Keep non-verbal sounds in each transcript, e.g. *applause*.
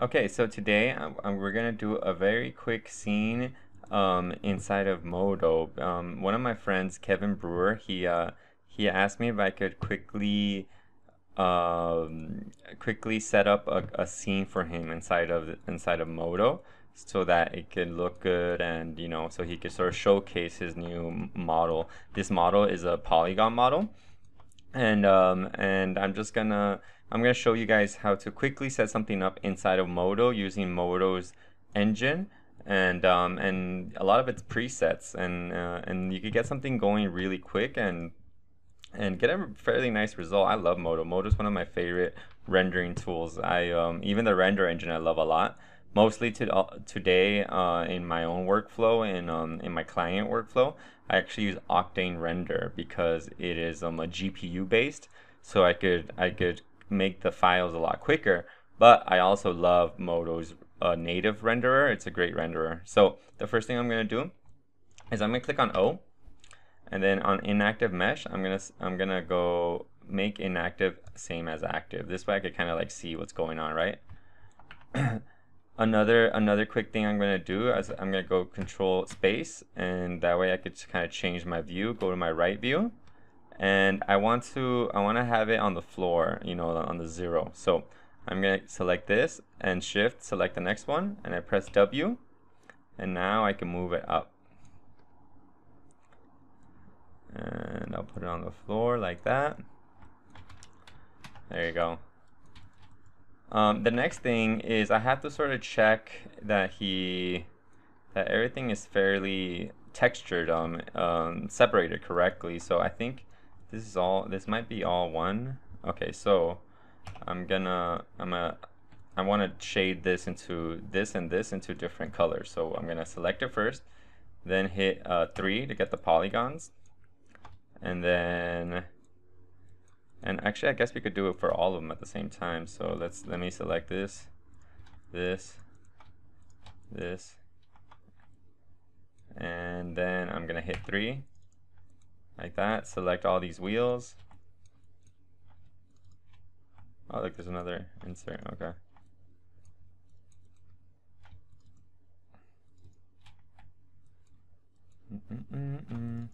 Okay, so today um, um, we're gonna do a very quick scene um, inside of Modo. Um, one of my friends, Kevin Brewer, he uh, he asked me if I could quickly um, quickly set up a, a scene for him inside of inside of Modo so that it could look good and you know so he could sort of showcase his new model. This model is a polygon model, and um, and I'm just gonna I'm going to show you guys how to quickly set something up inside of Modo using Modo's engine and um, and a lot of it's presets and uh, and you could get something going really quick and and get a fairly nice result. I love Modo. Modo is one of my favorite rendering tools. I um, even the render engine I love a lot. Mostly to, uh, today uh, in my own workflow and um, in my client workflow, I actually use Octane Render because it is um, a GPU based. So I could I could make the files a lot quicker. But I also love Modo's uh, native renderer. It's a great renderer. So the first thing I'm going to do is I'm going to click on O. And then on inactive mesh, I'm going to I'm going to go make inactive same as active. This way I could kind of like see what's going on, right? *clears throat* another another quick thing I'm going to do is I'm going to go control space and that way I could kind of change my view, go to my right view and I want to I want to have it on the floor you know on the zero. So I'm gonna select this and shift select the next one and I press W. And now I can move it up. And I'll put it on the floor like that. There you go. Um, the next thing is I have to sort of check that he that everything is fairly textured um, um, separated correctly. So I think this is all this might be all one. Okay so I'm gonna I'm gonna I want to shade this into this and this into different colors. So I'm gonna select it first then hit uh, 3 to get the polygons. And then and actually I guess we could do it for all of them at the same time. So let's let me select this this this. And then I'm gonna hit 3 like that. Select all these wheels. Oh, look, there's another insert. Okay. Mm -mm -mm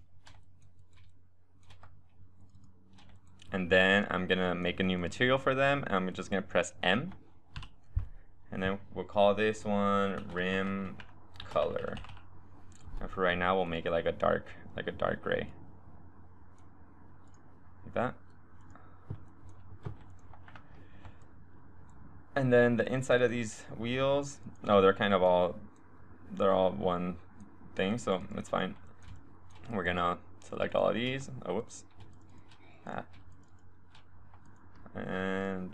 and then I'm gonna make a new material for them. I'm just gonna press M. And then we'll call this one rim color. And for right now, we'll make it like a dark, like a dark gray that. And then the inside of these wheels, oh, they're kind of all, they're all one thing, so it's fine. We're gonna select all of these. Oh, whoops. Ah. And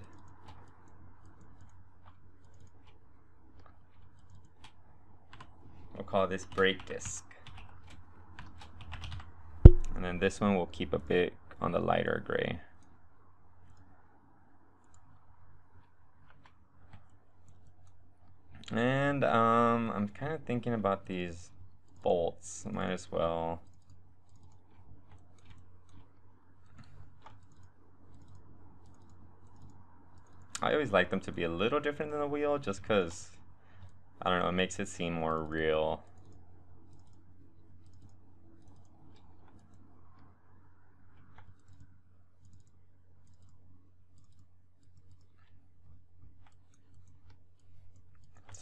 we'll call this brake disc. And then this one we'll keep a bit on the lighter gray. And um, I'm kind of thinking about these bolts. Might as well. I always like them to be a little different than the wheel just because, I don't know, it makes it seem more real.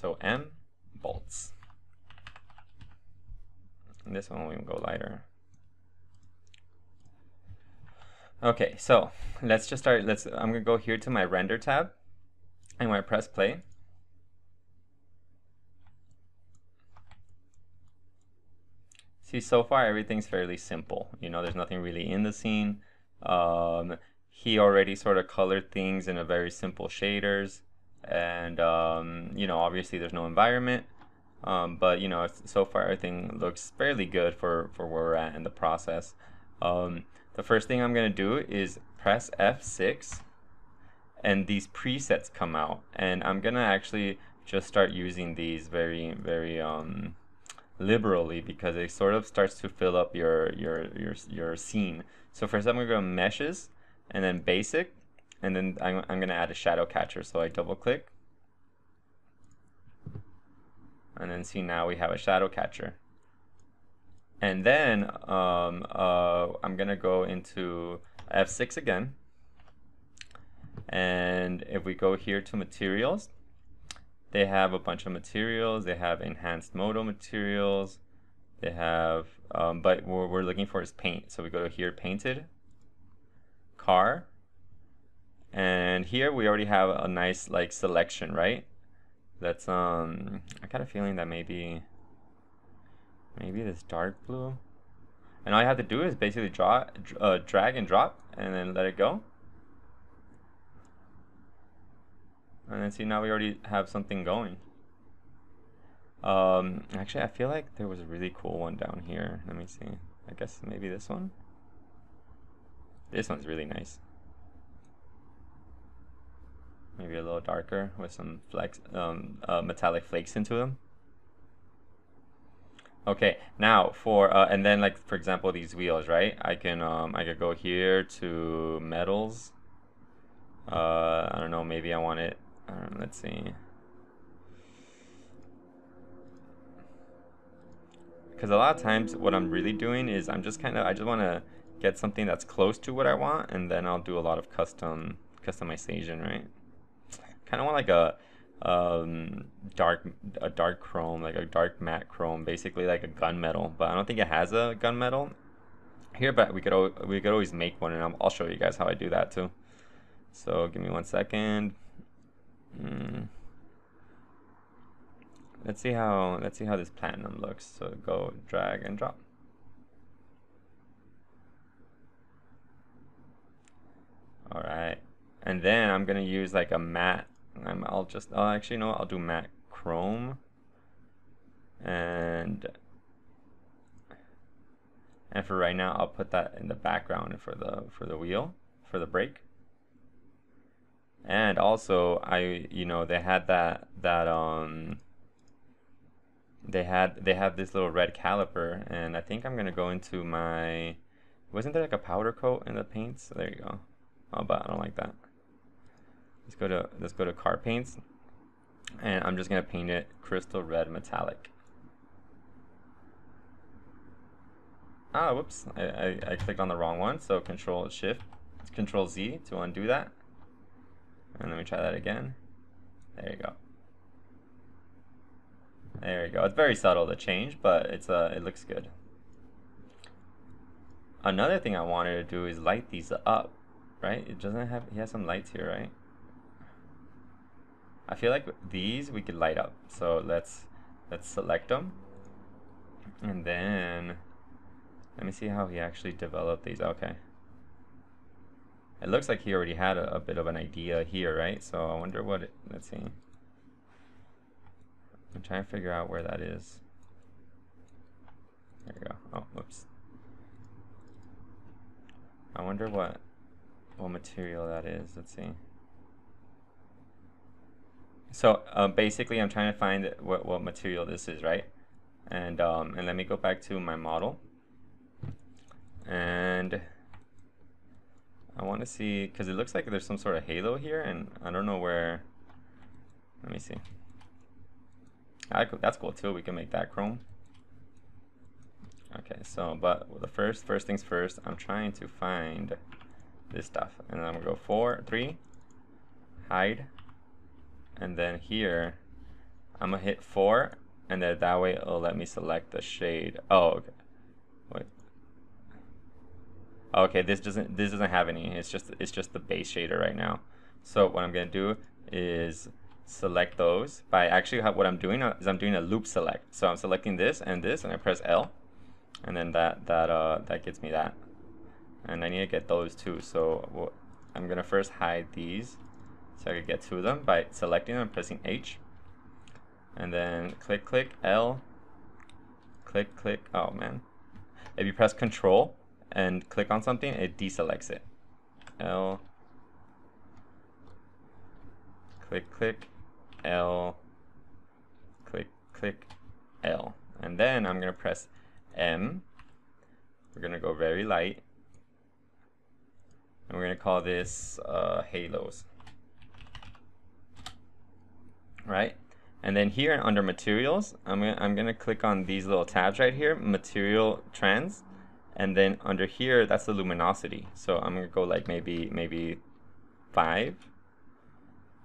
So M, bolts. And this one will go lighter. Okay, so let's just start. Let's. I'm gonna go here to my render tab, and when I press play, see so far everything's fairly simple. You know, there's nothing really in the scene. Um, he already sort of colored things in a very simple shaders and um, you know obviously there's no environment um, but you know so far everything looks fairly good for for where we're at in the process. Um, the first thing I'm gonna do is press F6 and these presets come out. And I'm gonna actually just start using these very very um, liberally because it sort of starts to fill up your your your your scene. So first I'm gonna go meshes and then basic and then I'm, I'm going to add a shadow catcher. So I double click And then see now we have a shadow catcher. And then um, uh, I'm gonna go into F6 again. And if we go here to materials, they have a bunch of materials. They have enhanced Modo materials. They have, um, but what we're looking for is paint. So we go to here, painted, car. And here we already have a nice like selection, right? That's, um, I got a feeling that maybe, maybe this dark blue. And all you have to do is basically draw, uh, drag and drop and then let it go. And then see now we already have something going. Um, actually, I feel like there was a really cool one down here. Let me see. I guess maybe this one. This one's really nice. Maybe a little darker with some flex, um, uh, metallic flakes into them. Okay, now for uh, and then like for example these wheels, right? I can um, I could go here to metals. Uh, I don't know. Maybe I want it. Um, let's see. Because a lot of times what I'm really doing is I'm just kind of I just want to get something that's close to what I want, and then I'll do a lot of custom customization, right? Kind of want like a um, dark a dark chrome, like a dark matte chrome, basically like a gunmetal. But I don't think it has a gunmetal here. But we could we could always make one, and I'll, I'll show you guys how I do that too. So give me one second. Mm. Let's see how let's see how this platinum looks. So go drag and drop. All right, and then I'm gonna use like a matte I'm, I'll just, I'll actually, know I'll do Mac chrome. And, and for right now, I'll put that in the background for the, for the wheel, for the brake. And also, I, you know, they had that, that, um, they had, they have this little red caliper, and I think I'm gonna go into my, wasn't there like a powder coat in the paints? There you go. Oh, but I don't like that. Let's go to let's go to car paints, and I'm just gonna paint it crystal red metallic. Ah, whoops! I, I, I clicked on the wrong one. So Control Shift, Control Z to undo that, and let me try that again. There you go. There you go. It's very subtle the change, but it's uh it looks good. Another thing I wanted to do is light these up, right? It doesn't have, he has some lights here, right? I feel like these we could light up. So let's let's select them. And then let me see how he actually developed these. Okay. It looks like he already had a, a bit of an idea here, right? So I wonder what, it, let's see. I'm trying to figure out where that is. There we go. Oh, whoops. I wonder what, what material that is. Let's see. So uh, basically I'm trying to find what, what material this is, right? And, um, and let me go back to my model. And I want to see, because it looks like there's some sort of halo here, and I don't know where, let me see. That's cool too, we can make that chrome. Okay, so, but the first, first things first, I'm trying to find this stuff. And then I'm gonna go four, three, hide, and then here I'm gonna hit 4 and then that way it'll let me select the shade. Oh okay. Wait. Okay this doesn't this doesn't have any. It's just it's just the base shader right now. So what I'm gonna do is select those by actually what I'm doing is I'm doing a loop select. So I'm selecting this and this and I press L and then that that uh that gets me that. And I need to get those too. So I'm gonna first hide these so I could get to them by selecting them and pressing H. And then click, click, L. Click, click, oh man. If you press Control and click on something, it deselects it. L. Click, click, L. Click, click, L. And then I'm to press M. We're to go very light. And we're to call this uh, halos. Right? And then here under materials, I'm gonna, I'm gonna click on these little tabs right here, material trans. And then under here, that's the luminosity. So I'm gonna go like maybe, maybe five.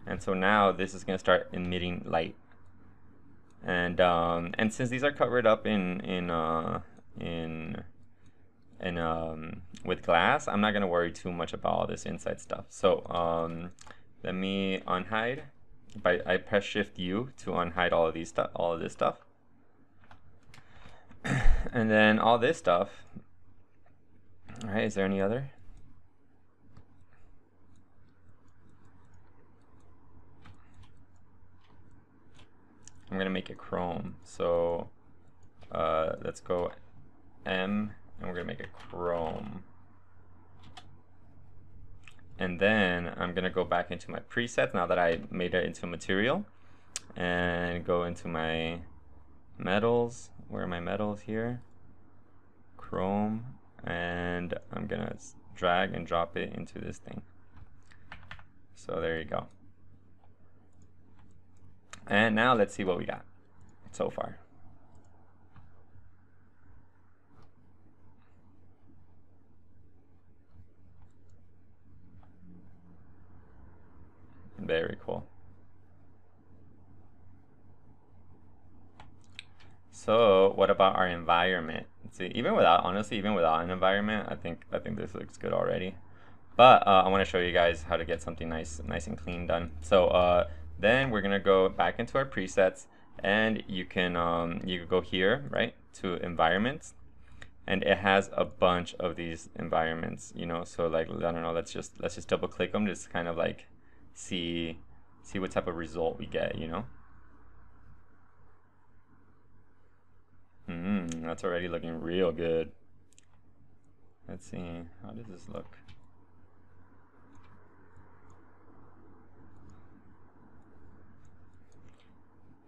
And so now this is gonna start emitting light. And um, and since these are covered up in in uh, in in um, with glass, I'm not gonna worry too much about all this inside stuff. So um, let me unhide by I press Shift U to unhide all of these stuff, all of this stuff, *clears throat* and then all this stuff. All right, is there any other? I'm gonna make it chrome. So uh, let's go M, and we're gonna make it chrome. And then I'm gonna go back into my presets now that I made it into a material and go into my metals. Where are my metals here? Chrome. And I'm gonna drag and drop it into this thing. So there you go. And now let's see what we got so far. Very cool. So what about our environment? See, even without, honestly, even without an environment, I think I think this looks good already. But uh, I want to show you guys how to get something nice, nice and clean done. So uh, then we're gonna go back into our presets, and you can um, you can go here, right, to environments, and it has a bunch of these environments. You know, so like I don't know, let's just let's just double click them, just kind of like see see what type of result we get, you know? Hmm, that's already looking real good. Let's see, how does this look?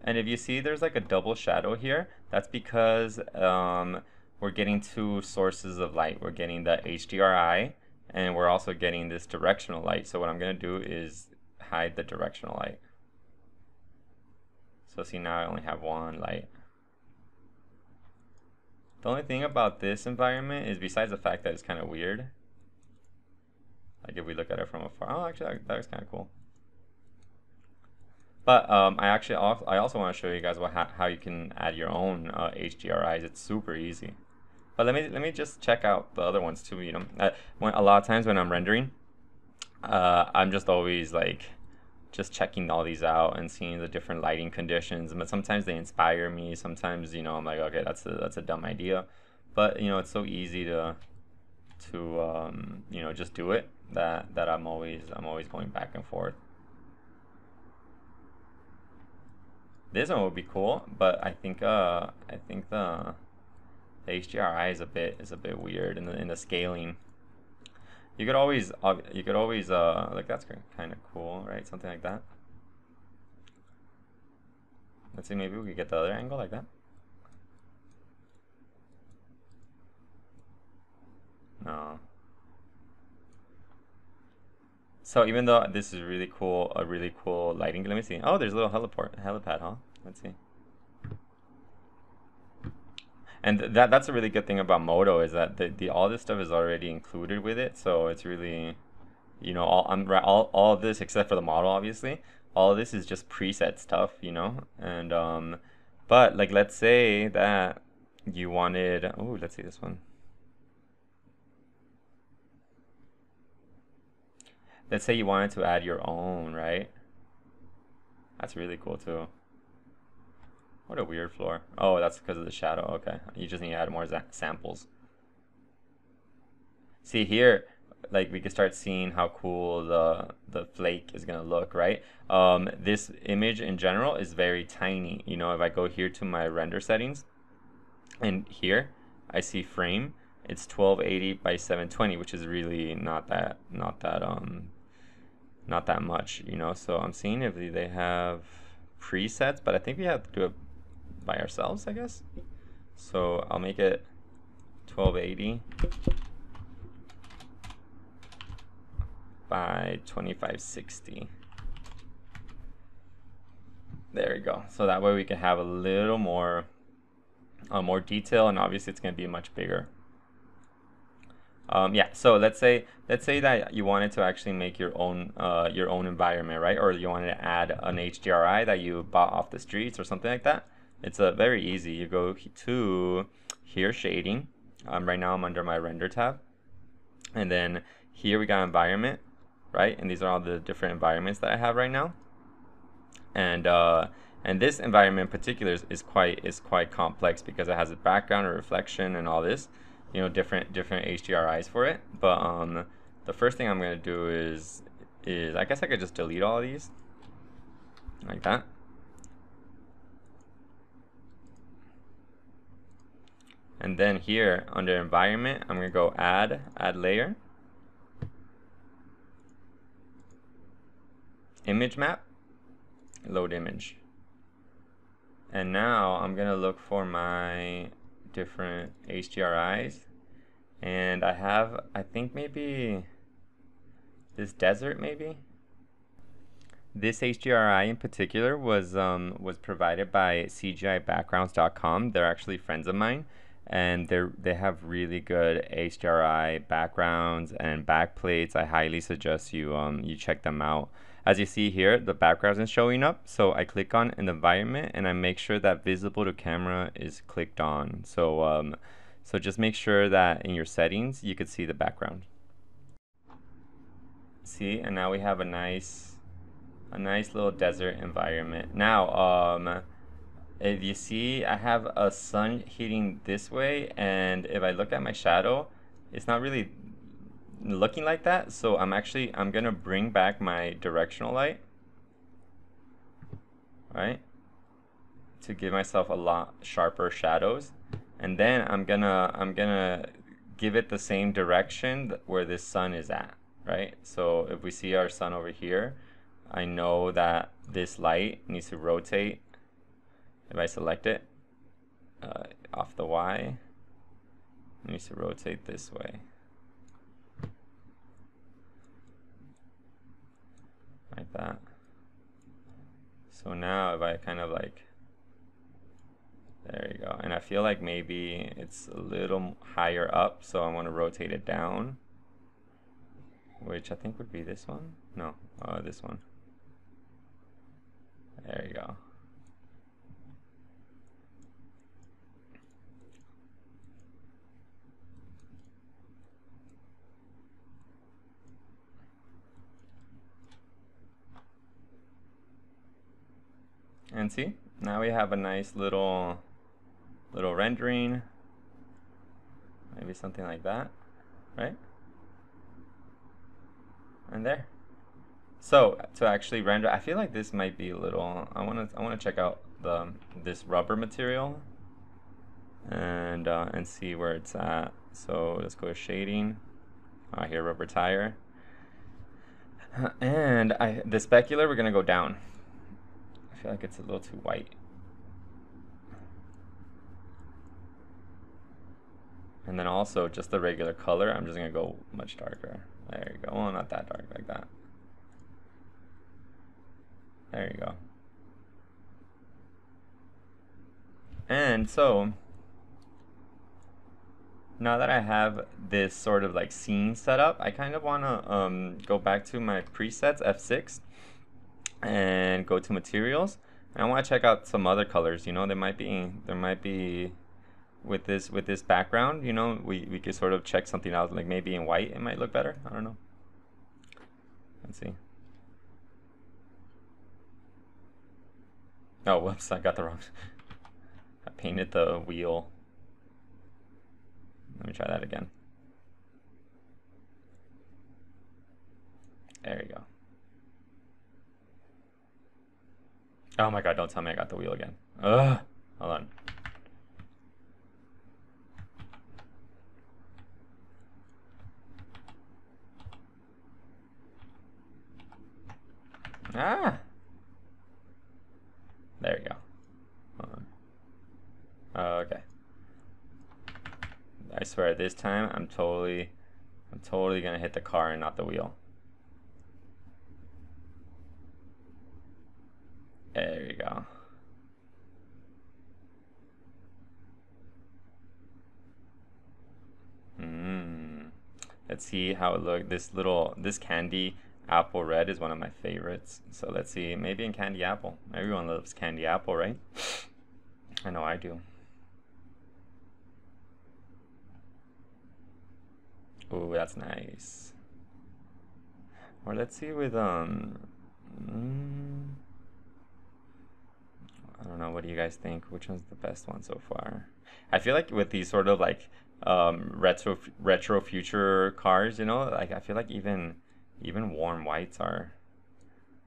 And if you see there's like a double shadow here, that's because um, we're getting two sources of light. We're getting the HDRI and we're also getting this directional light. So what I'm gonna do is hide the directional light. So see now I only have one light. The only thing about this environment is besides the fact that it's kind of weird. Like if we look at it from afar, oh actually that was kind of cool. But um, I actually also, I also want to show you guys what, how, how you can add your own uh, HDRIs. It's super easy. But let me let me just check out the other ones too. You know, uh, when, a lot of times when I'm rendering, uh, I'm just always like just checking all these out and seeing the different lighting conditions. But sometimes they inspire me. Sometimes you know I'm like, okay, that's a that's a dumb idea. But you know it's so easy to to um, you know just do it that that I'm always I'm always going back and forth. This one would be cool, but I think uh I think the the HDRI is a bit is a bit weird in the in the scaling. You could always you could always uh like that's kind of cool, right? Something like that. Let's see, maybe we could get the other angle like that. No. So even though this is really cool, a really cool lighting, let me see. Oh, there's a little heliport, helipad, huh? Let's see. And that that's a really good thing about Modo is that the, the all this stuff is already included with it, so it's really, you know, all I'm all all of this except for the model, obviously. All this is just preset stuff, you know, and um, but like let's say that you wanted. Oh, let's see this one. Let's say you wanted to add your own, right? That's really cool too. What a weird floor. Oh, that's because of the shadow. Okay. You just need to add more samples. See here, like we can start seeing how cool the the flake is gonna look, right? Um, this image in general is very tiny. You know, if I go here to my render settings, and here I see frame, it's 1280 by 720, which is really not that not that um not that much, you know. So I'm seeing if they have presets, but I think we have to do it by ourselves, I guess. So I'll make it 1280 by 2560. There we go. So that way we can have a little more, uh, more detail, and obviously it's going to be much bigger. Um, yeah, so let's say let's say that you wanted to actually make your own uh, your own environment, right? Or you wanted to add an HDRI that you bought off the streets or something like that. It's a uh, very easy. You go to here shading. Um, right now I'm under my render tab, and then here we got environment, right? And these are all the different environments that I have right now. And uh, and this environment in particular is, is quite is quite complex because it has a background, a reflection, and all this you know different different HDRIs for it. But um, the first thing I'm gonna do is is I guess I could just delete all these like that. And then here under environment, I'm gonna go add, add layer. Image map, load image. And now I'm gonna look for my different HDRIs. And I have, I think maybe this desert maybe. This HDRI in particular was um, was provided by CGIBackgrounds.com. They're actually friends of mine, and they they have really good HDRI backgrounds and backplates. I highly suggest you um, you check them out. As you see here, the background is showing up. So I click on an environment and I make sure that visible to camera is clicked on. So, um, so just make sure that in your settings, you could see the background. See, and now we have a nice, a nice little desert environment. Now, um, if you see, I have a sun hitting this way, and if I look at my shadow, it's not really looking like that. So I'm actually, I'm gonna bring back my directional light, right? To give myself a lot sharper shadows. And then I'm gonna, I'm gonna give it the same direction where this sun is at, right? So if we see our sun over here, I know that this light needs to rotate. If I select it uh, off the Y, it needs to rotate this way. like that. So now if I kind of like, there you go. And I feel like maybe it's a little higher up, so I want to rotate it down, which I think would be this one. No, uh, this one. There you go. And see, now we have a nice little, little rendering. Maybe something like that, right? And there. So to actually render, I feel like this might be a little. I want to I want to check out the this rubber material and uh, and see where it's at. So let's go to shading. Uh, here rubber tire. *laughs* And I the specular we're gonna go down I feel like it's a little too white. And then also just the regular color, I'm just gonna go much darker. There you go. Well, not that dark, like that. There you go. And so, now that I have this sort of like scene set up, I kind of want to um, go back to my presets, F6, and go to materials. And I want to check out some other colors. You know, there might be there might be with this with this background. You know, we we could sort of check something out. Like maybe in white, it might look better. I don't know. Let's see. Oh, whoops! I got the wrong. *laughs* I painted the wheel. Let me try that again. There you go. Oh my god, don't tell me I got the wheel again. Ugh. Hold on. Ah! There you go. okay. I swear this time I'm totally I'm totally gonna hit the car and not the wheel. There you go. Hmm. Let's see how it looked. This little, this candy apple red is one of my favorites. So let's see, maybe in candy apple. Everyone loves candy apple, right? *sniffs* I know I do. Oh, that's nice. Or let's see with, um, mm, I don't know. What do you guys think? Which one's the best one so far? I feel like with these sort of like um, retro retro future cars, you know, like I feel like even even warm whites are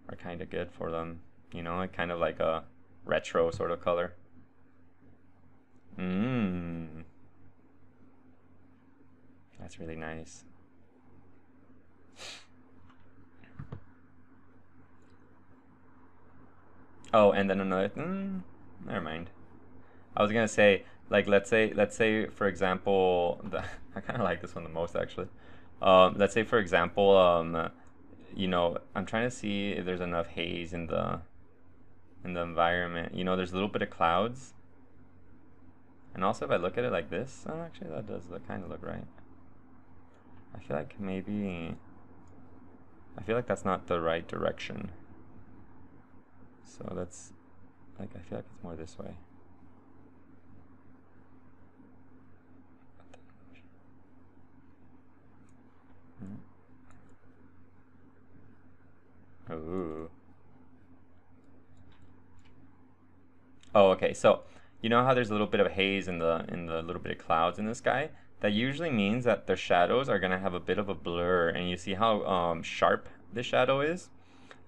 are kind of good for them. You know, like kind of like a retro sort of color. Mmm. That's really nice. Oh, and then another. Mm, never mind. I was gonna say, like, let's say, let's say, for example, the, *laughs* I kind of like this one the most actually. Um, let's say, for example, um, you know, I'm trying to see if there's enough haze in the in the environment. You know, there's a little bit of clouds. And also, if I look at it like this, oh, actually, that does look, kind of look right. I feel like maybe, I feel like that's not the right direction. So that's, like, I feel like it's more this way. Ooh. Oh, okay. So, you know how there's a little bit of haze in the in the little bit of clouds in the sky? That usually means that the shadows are gonna have a bit of a blur, and you see how um, sharp the shadow is.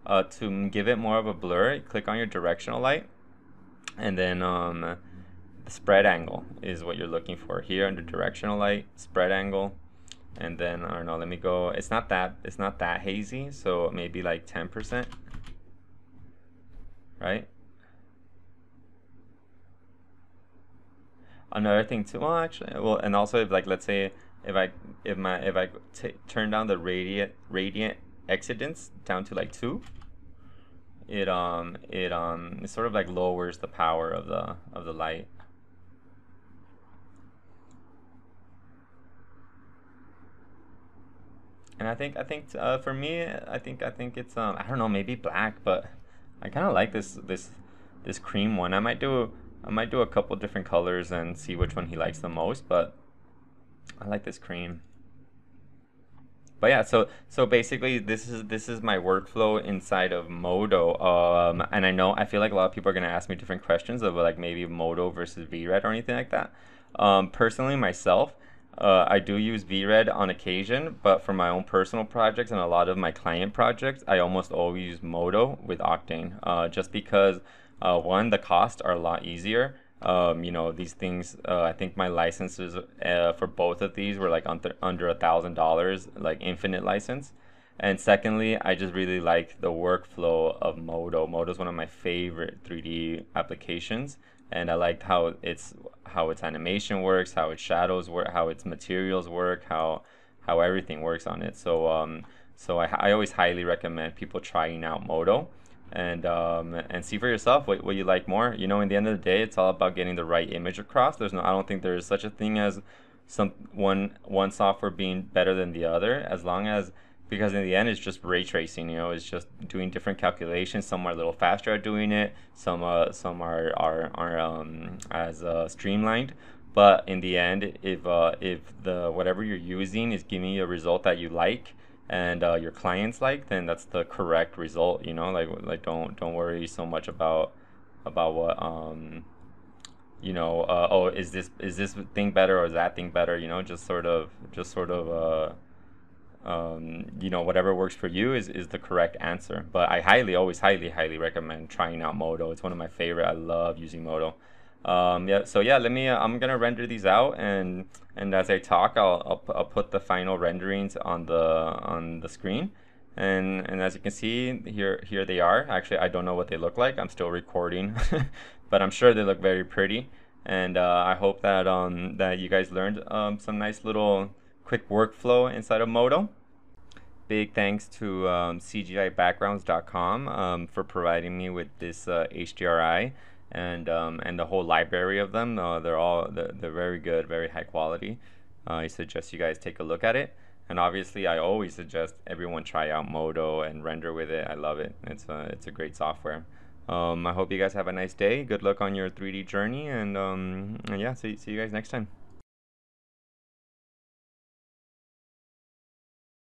Uh, to give it more of a blur, click on your directional light, and then um, the spread angle is what you're looking for here under directional light, spread angle, and then I don't know. Let me go. It's not that it's not that hazy, so maybe like ten percent, right? Another thing too. Well, actually, well, and also if like let's say if I if my if I turn down the radiant radiant exitance down to like two, it um it um it sort of like lowers the power of the of the light. And I think I think uh, for me, I think I think it's um I don't know maybe black, but I kind of like this this this cream one. I might do I might do a couple different colors and see which one he likes the most, but I like this cream. But yeah, so so basically this is this is my workflow inside of Modo. Um, and I know I feel like a lot of people are gonna ask me different questions of like maybe Modo versus VRED or anything like that. Um, personally, myself, uh, I do use VRED on occasion, but for my own personal projects and a lot of my client projects, I almost always use Modo with Octane, uh, just because uh, one, the costs are a lot easier. Um, you know, these things, uh, I think my licenses uh, for both of these were like under, under a thousand dollars, like infinite license. And secondly, I just really like the workflow of Modo. Modo is one of my favorite 3D applications and I liked how it's how its animation works, how its shadows work, how its materials work, how how everything works on it. So um, so I, I always highly recommend people trying out Modo and um, and see for yourself what, what you like more. You know, in the end of the day, it's all about getting the right image across. There's no, I don't think there's such a thing as some one one software being better than the other, as long as because in the end it's just ray tracing you know it's just doing different calculations some are a little faster at doing it some uh, some are are, are um, as uh, streamlined but in the end if uh, if the whatever you're using is giving you a result that you like and uh, your clients like then that's the correct result you know? Like like don't don't worry so much about about what um you know uh, oh is this is this thing better or is that thing better you know? Just sort of just sort of uh um, you know whatever works for you is, is the correct answer. But i highly always highly highly recommend trying out modo it's one of my favorite. I love using modo um, yeah so yeah let me uh, i'm gonna render these out and and as i talk I'll, I'll, I'll put the final renderings on the on the screen. And and as you can see here here they are. Actually i don't know what they look like. I'm still recording *laughs* but i'm sure they look very pretty. And uh, i hope that um that you guys learned um, some nice little quick workflow inside of Modo. Big thanks to um, CGIBackgrounds.com um, for providing me with this uh, HDRI and um, and the whole library of them. Uh, they're all they're, they're, very good, very high quality. Uh, I suggest you guys take a look at it. and obviously I always suggest everyone try out Modo and render with it. I love it. It's a it's a great software. Um, I hope you guys have a nice day. Good luck on your 3D journey, and, um, and yeah, see, see you guys next time.